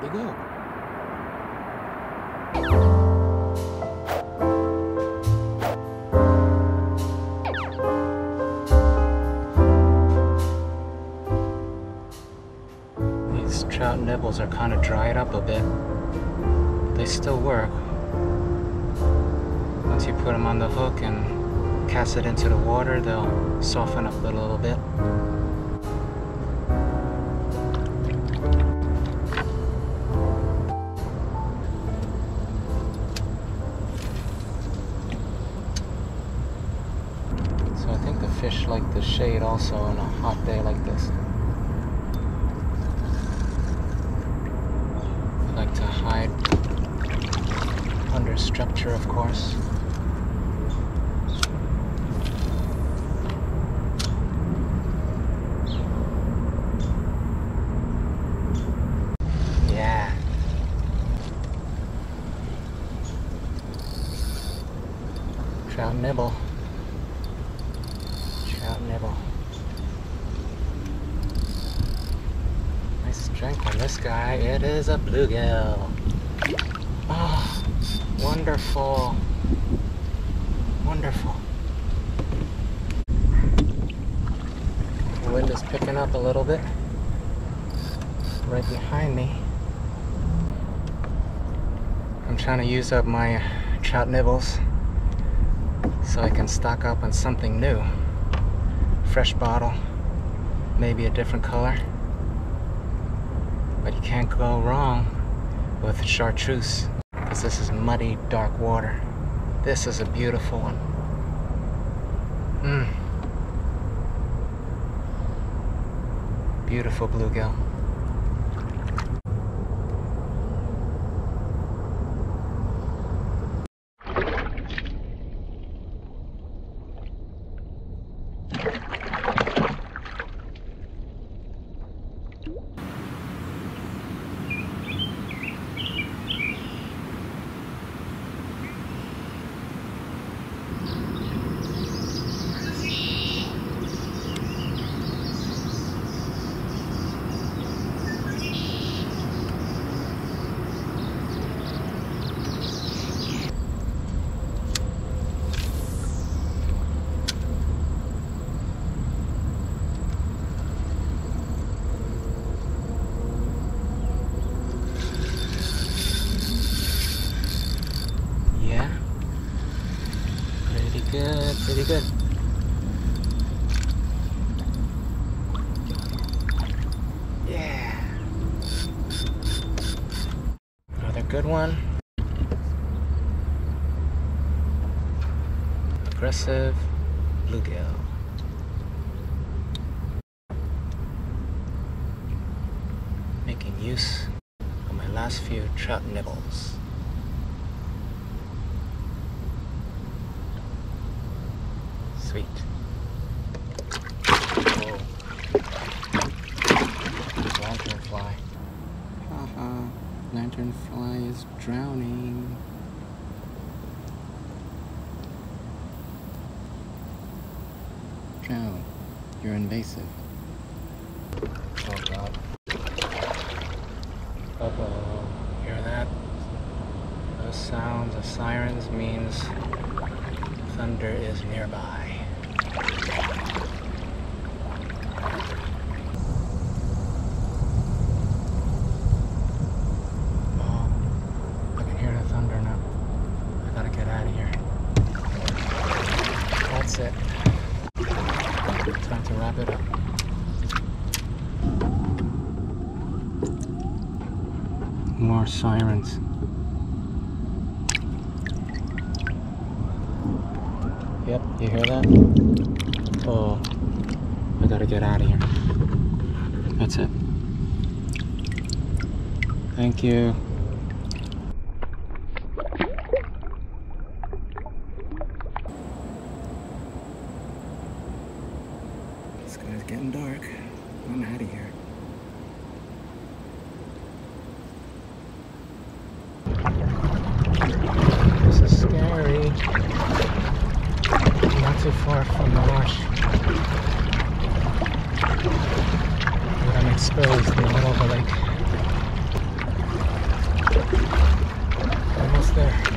Where'd go? These trout nibbles are kind of dried up a bit. They still work. Once you put them on the hook and cast it into the water, they'll soften up a little bit. Fish like the shade also on a hot day like this. They like to hide under structure, of course. Yeah. Trout nibble. Nice strength on this guy. It is a bluegill. Oh, wonderful. Wonderful. The wind is picking up a little bit. Right behind me. I'm trying to use up my trout nibbles so I can stock up on something new. Fresh bottle, maybe a different color. But you can't go wrong with chartreuse because this is muddy, dark water. This is a beautiful one. Mmm. Beautiful bluegill. Good one. Aggressive bluegill. Making use of my last few trout nibbles. Sweet. Whoa. Lanternfly is drowning. Drown. You're invasive. Oh god. Uh-oh. Hear that? Those sounds of sirens means thunder is nearby. Oh, I can hear the thunder now. I gotta get out of here. That's it. Time to wrap it up. More sirens. Yep, you hear that? Oh, I gotta get out of here. That's it. Thank you. too far from the marsh. But I'm exposed in the middle of the lake. Almost there.